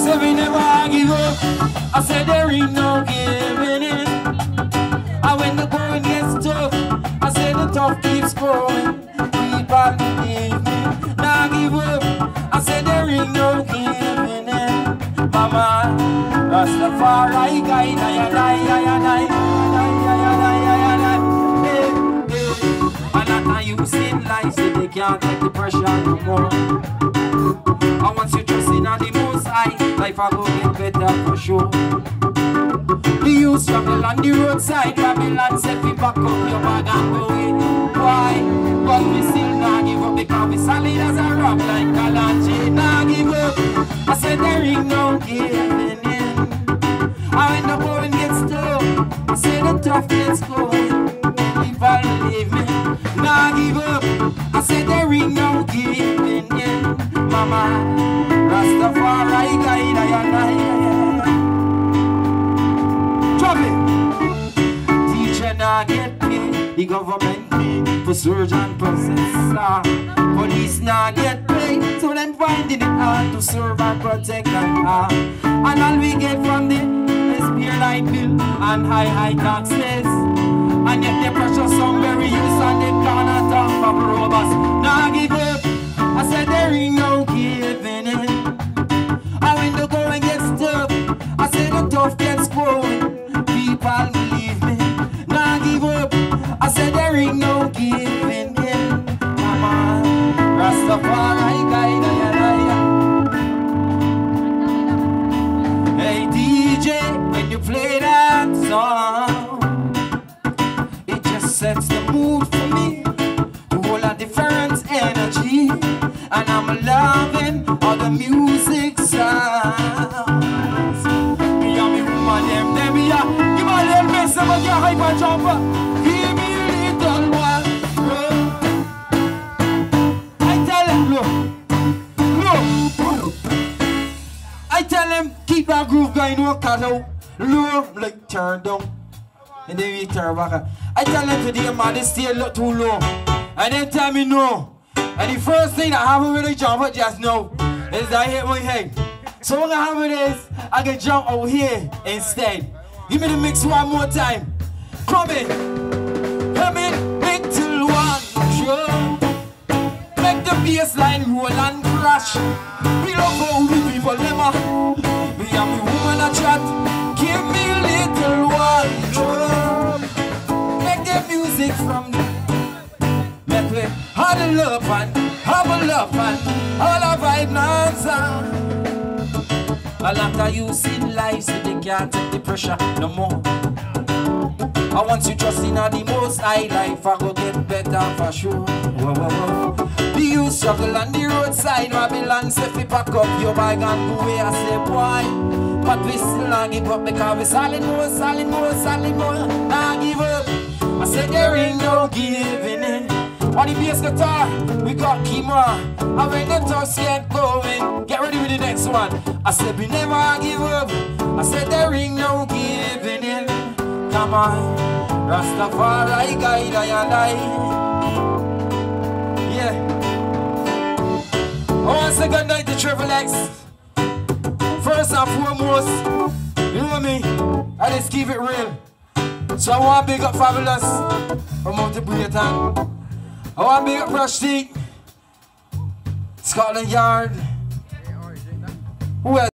said we never give up. I said there ain't no giving in. And when the going gets tough, I said the tough keeps growing. Keep on believing, now give up. I said there ain't no giving in. Mama, Rastafari guide, I and I, I and I, I and I, I and I, I and I. Hey, hey. And I know you seen life, so they can't take the pressure no more. And high, life I go get better for sure. The youth struggle on the roadside, Babylon set me back up your bag and go in. Why? But we still not give up because we solid as a rock like Kalanji. Nah give up. I said there ain't no giving in. And when the going gets tough, I said the tough gets going. If I the government pay for surge and processor. Police not get paid, so them finding it hard to serve and protect and. And all we get from is beer light bill and high high taxes. And yet they pressure some there ain't no giving in. Mama, Rastafari guide. Hey DJ, when you play that song, it just sets the mood for me. To a different energy, and I'm loving all the music I tell them, keep that groove going, don't cut out. Low, like turn down. And then we turn back. I tell them today, man, this stay a lot too low. And then tell me no. And the first thing that happened when I jump up just now is that I hit my head. So what gonna happen is I can jump over here instead. Give me the mix one more time. Come in. Come in. Till one. Make the bass line roll and crash. Me me woman a chat. Give me a little one. Sure. Make the music from the Make we huddle up and hubble up and all a vibe non-sound. A lot of you in life, so they can't take the pressure no more. And once you trust in the most high life, I go get better for sure. Whoa, whoa, whoa. The struggle on the roadside, Babylon say fi pack up your bag and go away. I say boy, but we still not give up because we solid more, solid more, solid more. Nah give up. I said there ain't no giving in. On the bass guitar, we got Kima. And when the toss get going, get ready with the next one. I said we never give up. I said there ain't no giving in. Come on, Rastafari guide I and I. To say good night to Triple X. First and foremost, you know me, I just keep it real. So I want to big up Fabulous from Monty Brayton. I want to big up Rush Scotland Yard. Who else?